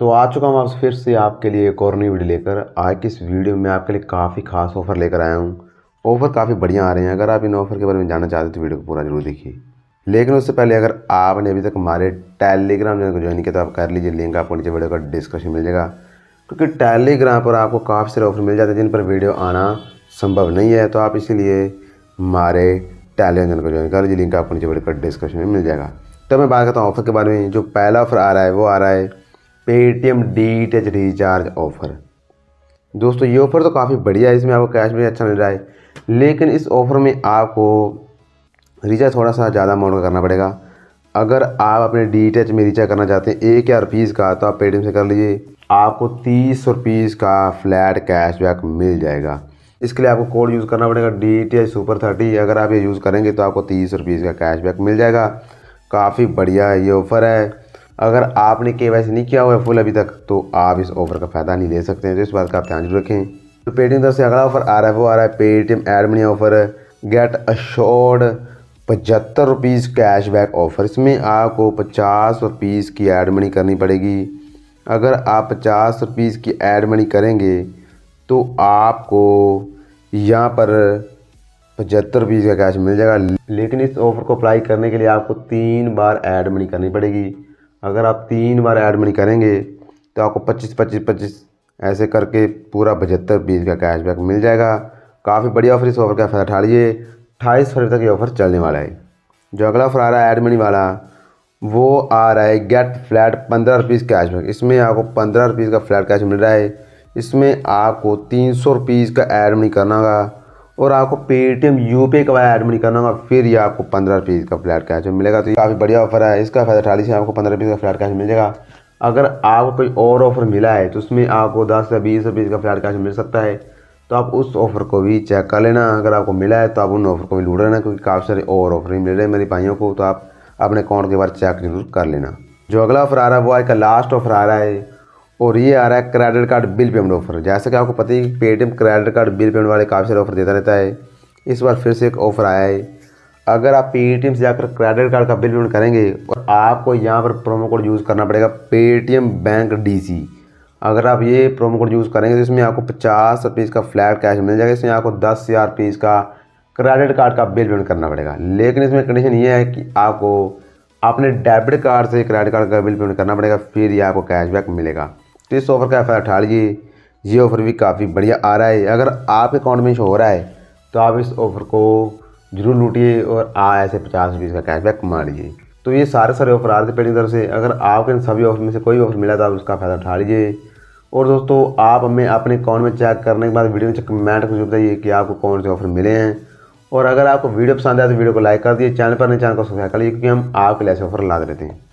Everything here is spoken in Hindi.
तो आ चुका हूँ आपसे फिर से आपके लिए एक और नई वीडियो लेकर। आज की इस वीडियो में आपके लिए काफ़ी खास ऑफ़र लेकर आया हूँ। ऑफ़र काफ़ी बढ़िया आ रहे हैं। अगर आप इन ऑफ़र के बारे में जानना चाहते हैं तो वीडियो को पूरा ज़रूर देखिए। लेकिन उससे पहले अगर आपने अभी तक हमारे टेलीग्राम चैनल को ज्वाइन किया तो आप कर लीजिए लिंक आपको नीचे वीडियो का डिस्क्रिप्शन मिल जाएगा। क्योंकि टेलीग्राम पर आपको काफ़ी सारे ऑफ़र मिल जाते हैं जिन पर वीडियो आना संभव नहीं है तो आप इसीलिए हमारे टेलीग्राम चैनल को ज्वाइन कर लीजिए। लिंक आपको नीचे वीडियो का डिस्क्रिप्शन में मिल जाएगा। तो मैं बात करता हूँ ऑफ़र के बारे में। जो पहला ऑफ़र आ रहा है, वो आ रहा है Paytm DTH recharge offer दोस्तों, ये ऑफ़र तो काफ़ी बढ़िया है, इसमें आपको कैश भी अच्छा मिल रहा है। लेकिन इस ऑफ़र में आपको रिचार्ज थोड़ा सा ज़्यादा अमाउंट का करना पड़ेगा। अगर आप अपने डी टेच में रिचार्ज करना चाहते हैं, एक हज़ार रुपीज़ का तो आप पेटीएम से कर लीजिए। आपको तीस रुपीज़ का फ्लैट कैशबैक मिल जाएगा। इसके लिए आपको कोड यूज़ करना पड़ेगा डी टी सुपर थर्टी अगर आप ये यूज़ करेंगे तो आपको तीस रुपीज़ का कैशबैक मिल जाएगा। काफ़ी बढ़िया ये ऑफ़र है। अगर आपने के नहीं किया हुआ है फुल अभी तक तो आप इस ऑफ़र का फ़ायदा नहीं ले सकते हैं। तो इस बात का आप ध्यान रखें। तो पेटीएम तरफ़ से अगला ऑफ़र आ रहा है, वो आ रहा है Paytm add money offer. Get assured पचहत्तर रुपीज़ कैश बैक ऑफ़र। इसमें आपको पचास रुपीज़ की एड मनी करनी पड़ेगी। अगर आप पचास रुपीज़ की एड मनी करेंगे तो आपको यहाँ पर पचहत्तर रुपीज़ का कैश मिल जाएगा। लेकिन इस ऑफ़र को अप्लाई करने के लिए आपको तीन बार ऐड मनी करनी पड़ेगी। अगर आप तीन बार ऐड मनी करेंगे तो आपको पच्चीस पच्चीस पच्चीस ऐसे करके पूरा पचहत्तर रुपीज़ का कैशबैक मिल जाएगा। काफ़ी बढ़िया ऑफ़र इस ऑफ़र का फ़ायदा उठा लीजिए अट्ठाईस फरवरी तक ये ऑफ़र चलने वाला है। जो अगला ऑफ़र आ रहा है ऐड मनी वाला, वो आ रहा है गेट फ्लैट पंद्रह रुपीज़ कैशबैक इसमें आपको पंद्रह रुपीज़ का फ्लैट कैश मिल रहा है। इसमें आपको तीन सौ रुपीज़ का मनी करना होगा। और आपको पेटीएम यू पी का ऐड मनी करना होगा, फिर ये आपको पंद्रह रुपीज़ का फ्लैट कैश मिलेगा। तो ये काफ़ी बढ़िया ऑफ़र है। इसका फ़ायदा अठाली से आपको पंद्रह रुपीज़ का फ्लैट कैश मिल जाएगा अगर आपको कोई और ऑफ़र मिला है तो उसमें आपको दस या बीस रुपीज़ का फ्लैट कैश मिल सकता है। तो आप उस ऑफ़र को भी चेक कर लेना। अगर आपको मिला है तो आप उन ऑफ़र को भी लूट लेना, क्योंकि काफ़ी सारे और ऑफ़र मिल रहे हैं मेरे भाइयों को। तो आप अपने अकाउंट के बारे चेक ज़रूर कर लेना। जो अगला ऑफ़र आ रहा है, वो आज का लास्ट ऑफ़र आ रहा है। और ये आ रहा है credit card bill payment offer जैसे कि आपको पता है Paytm credit card bill payment वाले काफ़ी सारे ऑफ़र देता रहता है। इस बार फिर से एक ऑफ़र आया है। अगर आप पेटीएम से जाकर क्रेडिट कार्ड का बिल पेमेंट करेंगे, और आपको यहाँ पर प्रोमो कोड यूज़ करना पड़ेगा पेटीएम बैंक डीसी अगर आप ये प्रोमो कोड यूज़ करेंगे तो इसमें आपको पचास रुपीज़ का फ्लैट कैश मिल जाएगा। इसमें आपको दस हज़ार रुपीज़ का क्रेडिट कार्ड का बिल पेमेंट करना पड़ेगा। लेकिन इसमें कंडीशन ये है कि आपको अपने डेबिट कार्ड से क्रेडिट कार्ड का बिल पेमेंट करना पड़ेगा, फिर ये आपको कैशबैक मिलेगा। तो इस ऑफ़र का फ़ायदा उठा लीजिए ये ऑफ़र भी काफ़ी बढ़िया आ रहा है। अगर आपके अकाउंट में हो रहा है तो आप इस ऑफ़र को ज़रूर लूटिए और आ ऐसे पचास रुपीज़ का कैशबैक कमा लीजिए तो ये सारे सारे ऑफ़र आ रहे थे पेटिंग तरफ़ से। अगर आपके सभी ऑफ़र में से कोई ऑफ़र मिला तो आप उसका फ़ायदा उठा लीजिए और दोस्तों, आप हमें अपने अकाउंट में चेक करने के बाद वीडियो में कमेंट करके बताइए कि आपको कौन से ऑफ़र मिले हैं। और अगर आपको वीडियो पसंद आए तो वीडियो को लाइक कर दिए चैनल पर नहीं चैनल को सब्सक्राइब कर लीजिए, क्योंकि हम आपके लिए ऐसे ऑफ़र ला देते हैं।